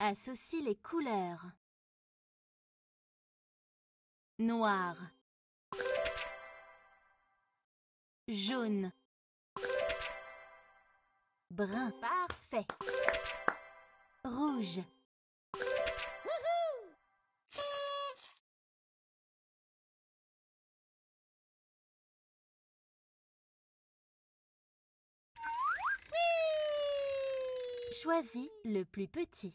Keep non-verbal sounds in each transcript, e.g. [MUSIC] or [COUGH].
Associe les couleurs. Noir. Jaune. Brun. Parfait. Rouge. Choisis le plus petit.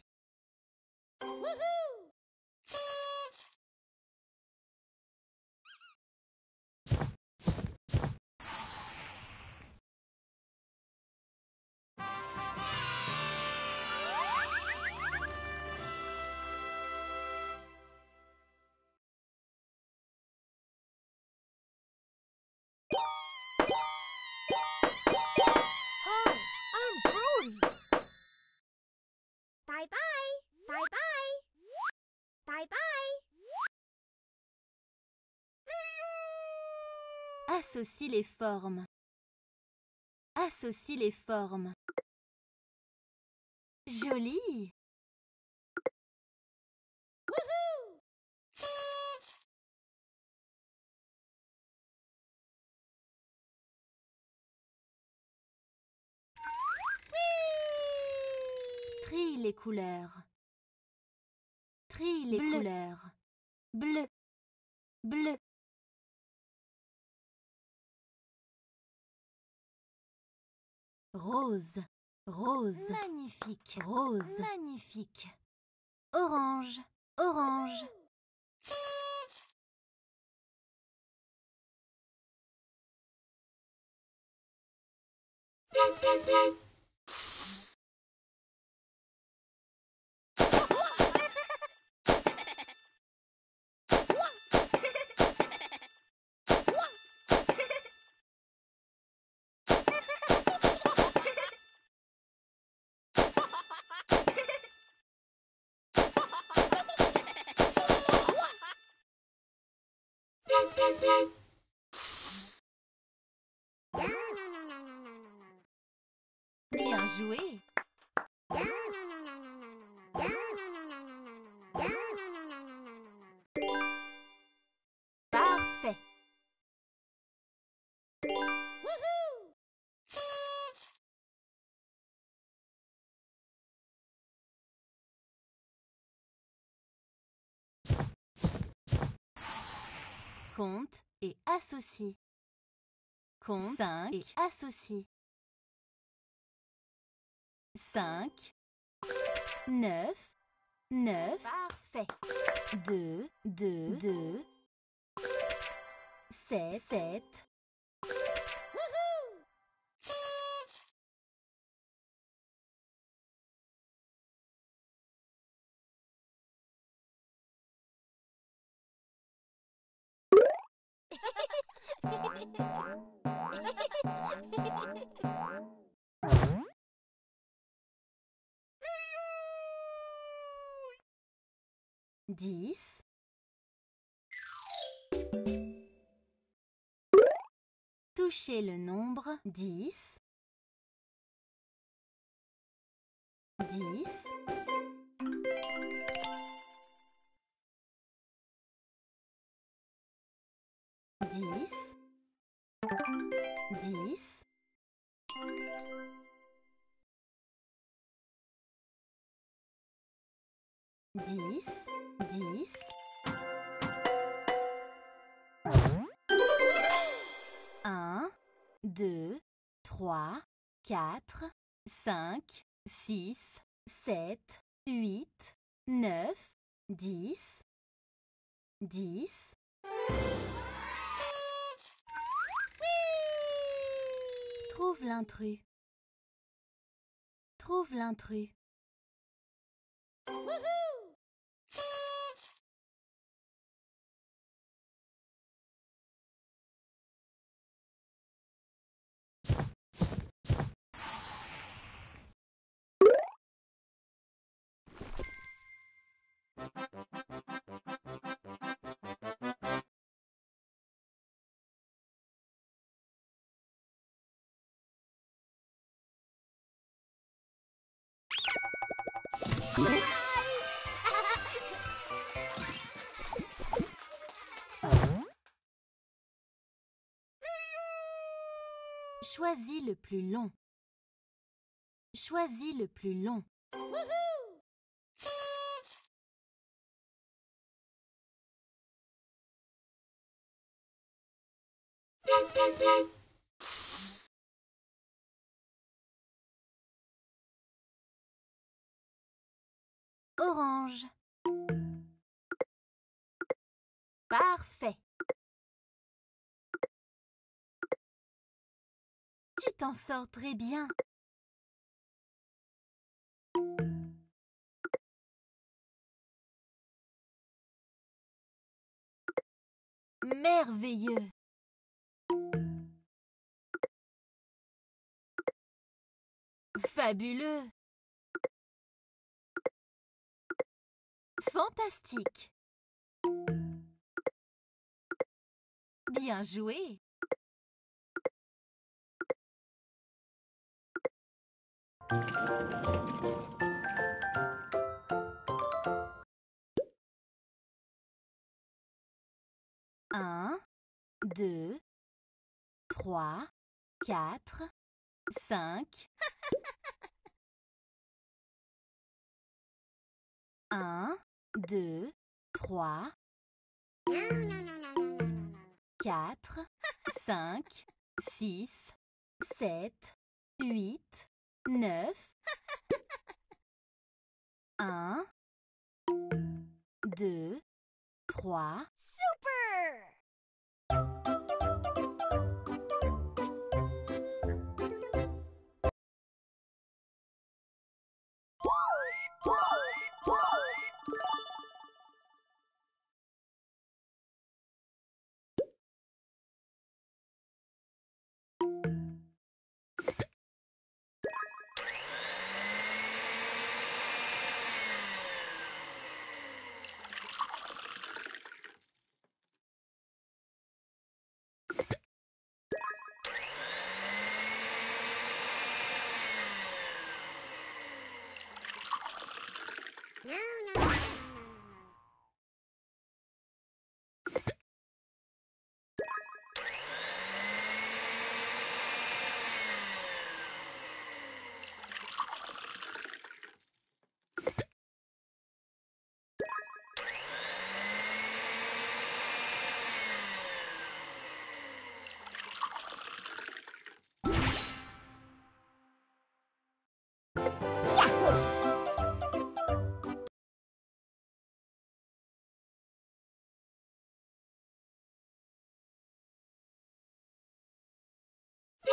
Associe les formes. Associe les formes. Joli. Trie les couleurs. Trie les Bleu. couleurs. Bleu. Bleu. Rose. Rose. Magnifique. Rose. Magnifique. Orange. Orange. Joué. Parfait. Compte et associe. Compte 5 et associe. 5 9 9 Parfait. 2 2 2 7 7 10 Touchez le nombre. 10 10 10 10 10 3 4 5 6 7 8 9 10 10 Trouve l'intrus. Trouve l'intrus. Choisis le plus long. Choisis le plus long. Parfait. Tu t'en sors très bien. Merveilleux. Fabuleux. Fantastique. Bien joué. Un, deux, trois, quatre, cinq. [LAUGHS] Un, deux, trois, quatre, cinq, six, sept, huit, neuf. Un, deux, trois. Super!